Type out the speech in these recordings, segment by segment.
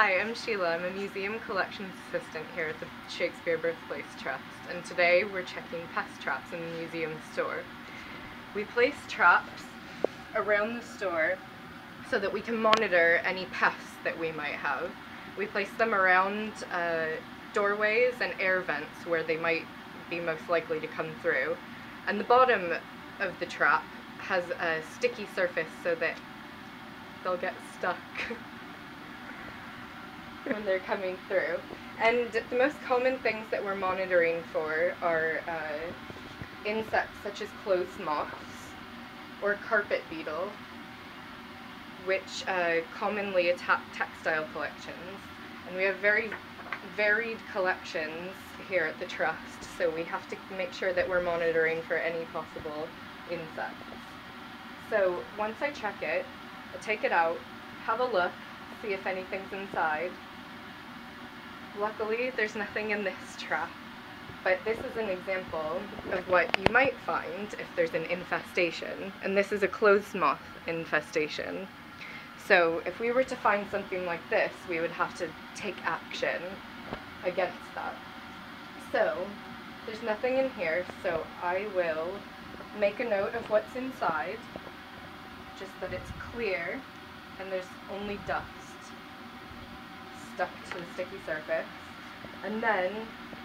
Hi, I'm Sheila. I'm a museum collections assistant here at the Shakespeare Birthplace Trust, and today we're checking pest traps in the museum store. We place traps around the store so that we can monitor any pests that we might have. We place them around uh, doorways and air vents where they might be most likely to come through. And the bottom of the trap has a sticky surface so that they'll get stuck when they're coming through. And the most common things that we're monitoring for are uh, insects such as clothes moths or carpet beetle, which uh, commonly attack textile collections. And we have very varied collections here at the Trust, so we have to make sure that we're monitoring for any possible insects. So once I check it, I take it out, have a look, see if anything's inside. Luckily, there's nothing in this trap, but this is an example of what you might find if there's an infestation, and this is a clothes moth infestation. So if we were to find something like this, we would have to take action against that. So there's nothing in here, so I will make a note of what's inside, just that it's clear and there's only dust stuck to the sticky surface. And then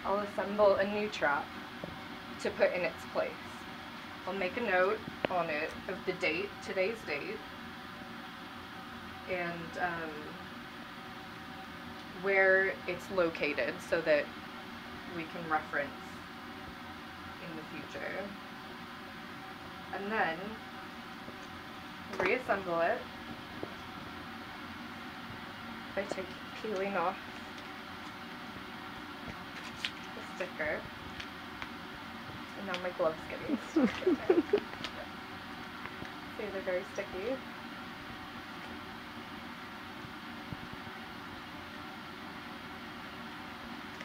I'll assemble a new trap to put in its place. I'll make a note on it of the date, today's date, and um, where it's located so that we can reference in the future. And then reassemble it by peeling off the sticker. And now my glove's getting stuck. See, they're very sticky.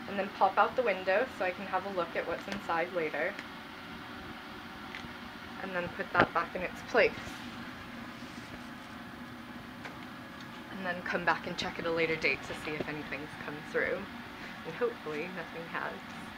And then pop out the window so I can have a look at what's inside later. And then put that back in its place. and then come back and check at a later date to see if anything's come through. And hopefully nothing has.